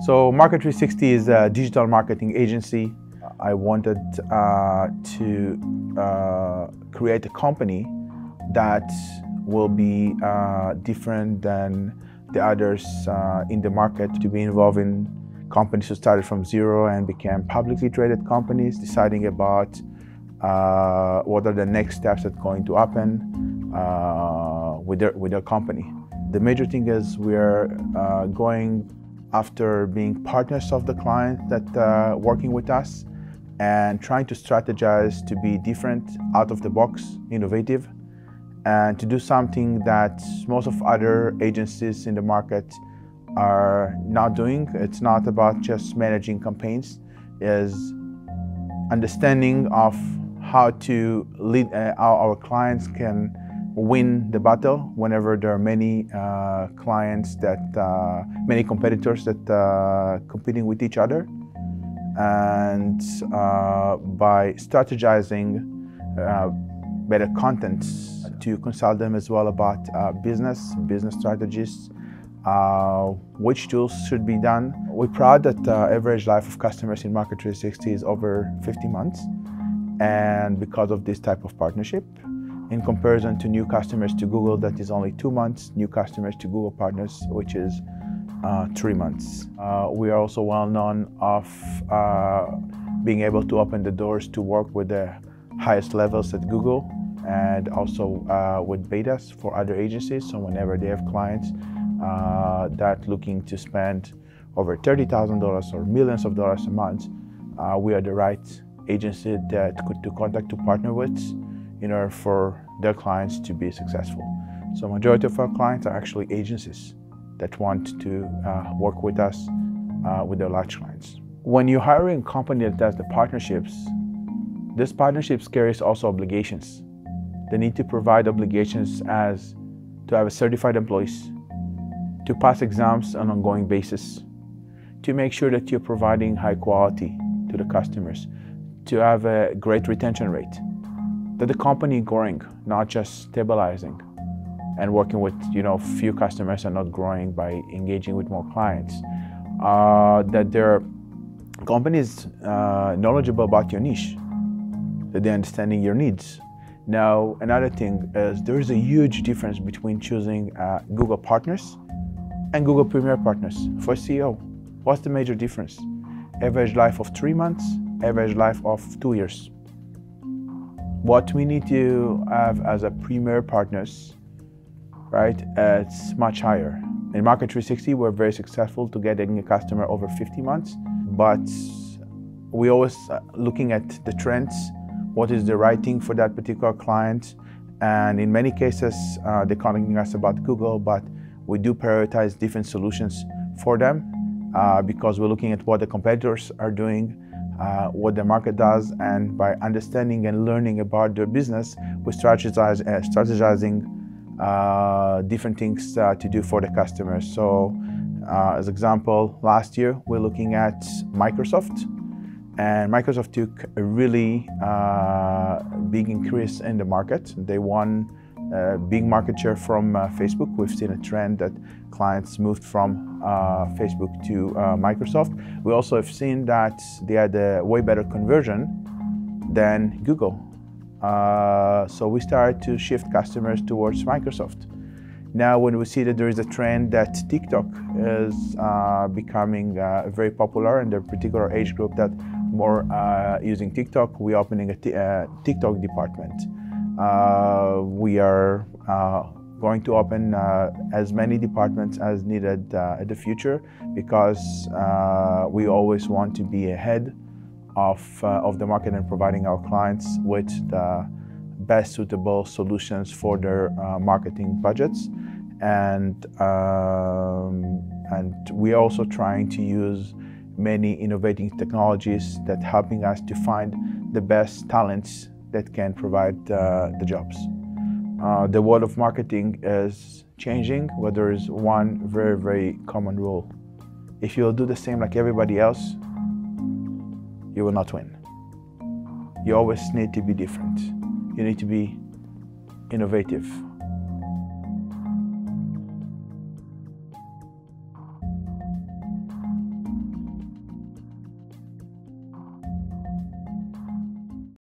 So Mrkt 360 is a digital marketing agency. I wanted uh, to uh, create a company that will be uh, different than the others uh, in the market to be involved in companies who started from zero and became publicly traded companies, deciding about uh, what are the next steps that are going to happen uh, with, their, with their company. The major thing is we're going after being partners of the client that uh, working with us and trying to strategize to be different, out of the box, innovative, and to do something that most of other agencies in the market are not doing. It's not about just managing campaigns, is understanding of how to lead uh, how our clients can win the battle whenever there are many uh, clients that uh, many competitors that uh, competing with each other. And uh, by strategizing uh, better content to consult them as well about uh, business business strategies which tools should be done. We're proud that the average life of customers in Mrkt 360 is over 50 months. And because of this type of partnership in comparison to new customers to Google that is only two months, new customers to Google partners which is uh, three months. Uh, we are also well known of uh, being able to open the doors to work with the highest levels at Google and also uh, with betas for other agencies. So whenever they have clients uh, that looking to spend over $30,000 or millions of dollars a month, uh, we are the right agency that could to contact to partner with in order for their clients to be successful. So majority of our clients are actually agencies that want to uh, work with us uh, with their large clients. When you're hiring a company that does the partnerships, this partnerships carries also obligations. They need to provide obligations as to have a certified employees, to pass exams on an ongoing basis, to make sure that you're providing high quality to the customers, to have a great retention rate, that the company growing, not just stabilizing and working with you know few customers and not growing by engaging with more clients. Uh, that their companies uh, knowledgeable about your niche, that they're understanding your needs. Now, another thing is there is a huge difference between choosing uh, Google Partners and Google Premier Partners for SEO. What's the major difference? Average life of three months, average life of two years. What we need to have as a Premier Partners right, uh, it's much higher. In Mrkt 360, we're very successful to getting a customer over 50 months, but we always uh, looking at the trends, what is the right thing for that particular client, and in many cases, uh, they're contacting us about Google, but we do prioritize different solutions for them uh, because we're looking at what the competitors are doing, uh, what the market does, and by understanding and learning about their business, we strategize, uh, strategizing uh, different things uh, to do for the customers. So uh, as example, last year we're looking at Microsoft and Microsoft took a really big increase in the market. They won a big market share from uh, Facebook. We've seen a trend that clients moved from uh, Facebook to Microsoft. We also have seen that they had a way better conversion than Google. Uh, so we started to shift customers towards Microsoft. Now when we see that there is a trend that TikTok is uh, becoming uh, very popular in the particular age group that more uh, using TikTok, we're opening a uh, TikTok department. Uh, we are going to open as many departments as needed in the future because we always want to be ahead of, uh, of the market and providing our clients with the best suitable solutions for their uh, marketing budgets. And, um, and we're also trying to use many innovating technologies that helping us to find the best talents that can provide uh, the jobs. Uh, the world of marketing is changing, but there is one very, very common rule. If you'll do the same like everybody else, you will not win. You always need to be different. You need to be innovative.